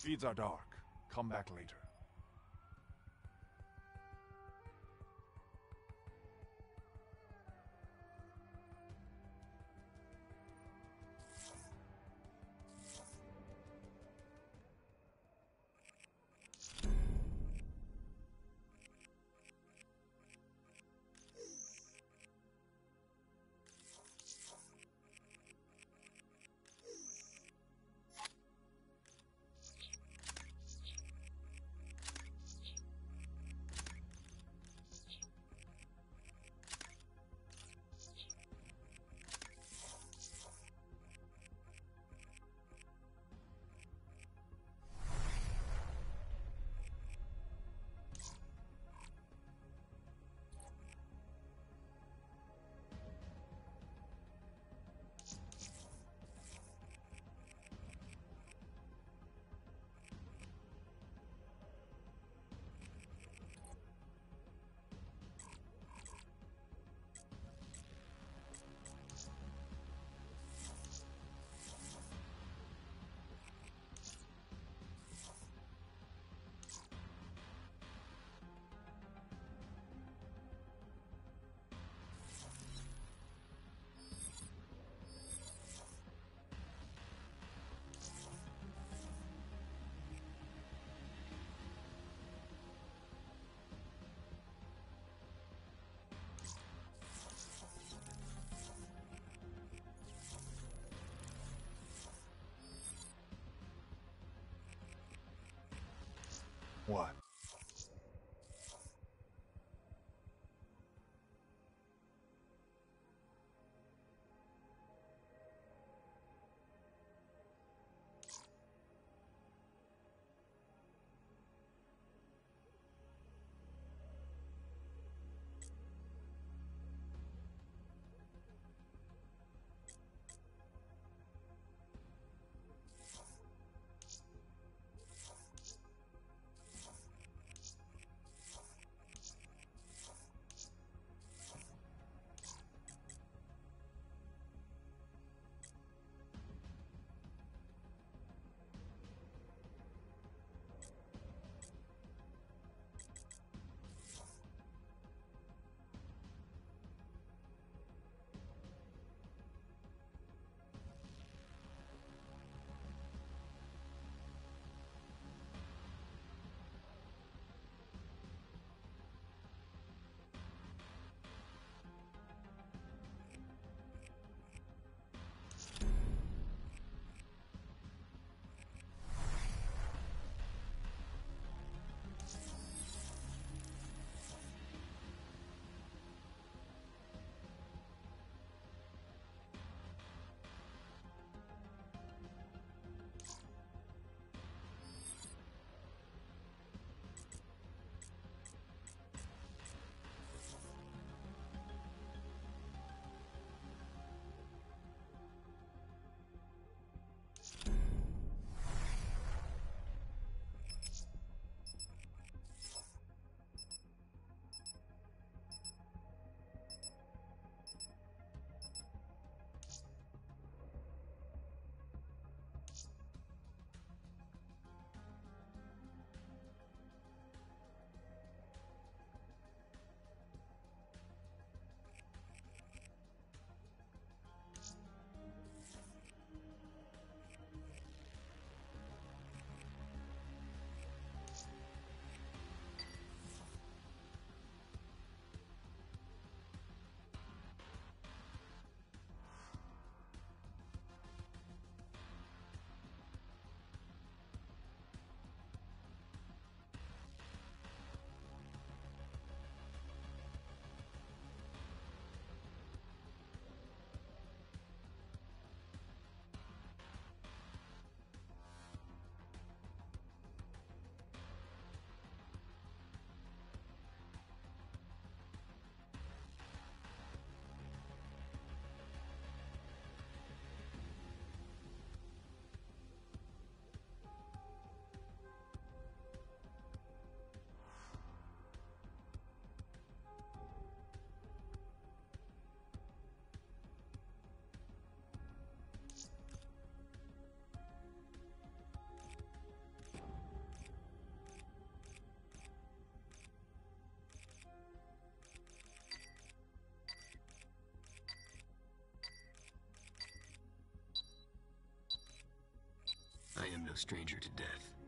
Feeds are dark. Come back later. What? Am no stranger to death.